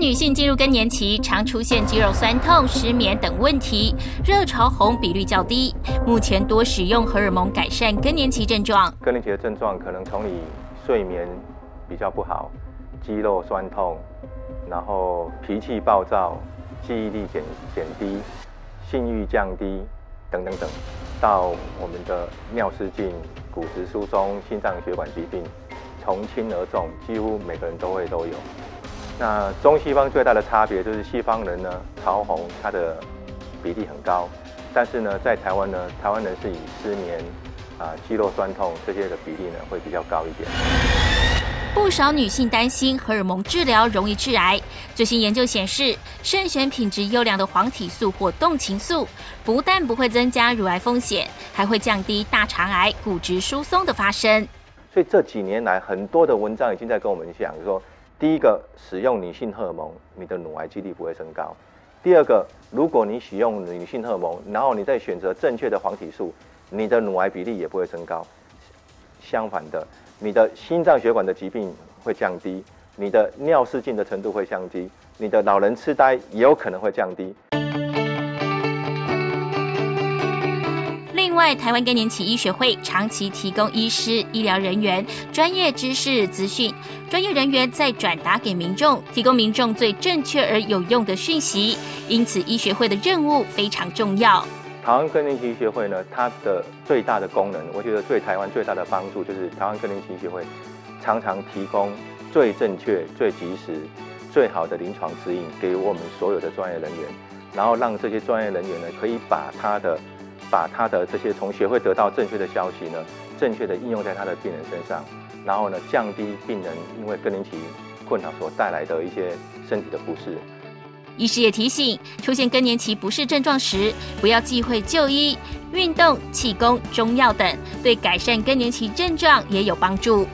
女性进入更年期，常出现肌肉酸痛、失眠等问题，热潮红比率较低。目前多使用荷尔蒙改善更年期症状。更年期的症状可能从你睡眠比较不好、肌肉酸痛，然后脾气暴躁、记忆力减减低、性欲降低等等等，到我们的尿失禁、骨质疏松、心脏血管疾病，从轻而重，几乎每个人都会都有。那中西方最大的差别就是西方人呢，潮红它的比例很高，但是呢，在台湾呢，台湾人是以失眠、啊肌肉酸痛这些的比例呢会比较高一点。不少女性担心荷尔蒙治疗容易致癌。最新研究显示，慎选品质优良的黄体素或动情素，不但不会增加乳癌风险，还会降低大肠癌、骨质疏松的发生。所以这几年来，很多的文章已经在跟我们讲说。第一个，使用女性荷尔蒙，你的乳癌几率不会升高。第二个，如果你使用女性荷尔蒙，然后你再选择正确的黄体素，你的乳癌比例也不会升高。相反的，你的心脏血管的疾病会降低，你的尿失禁的程度会降低，你的老人痴呆也有可能会降低。外，台湾更年期医学会长期提供医师、医疗人员专业知识资讯，专业人员再转达给民众，提供民众最正确而有用的讯息。因此，医学会的任务非常重要。台湾更年期医学会呢，它的最大的功能，我觉得对台湾最大的帮助，就是台湾更年期医学会常常提供最正确、最及时、最好的临床指引给我们所有的专业人员，然后让这些专业人员呢，可以把他的。把他的这些从学会得到正确的消息呢，正确的应用在他的病人身上，然后呢，降低病人因为更年期困扰所带来的一些身体的不适。医师也提醒，出现更年期不适症状时，不要忌讳就医，运动、气功、中药等，对改善更年期症状也有帮助。